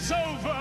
It's over!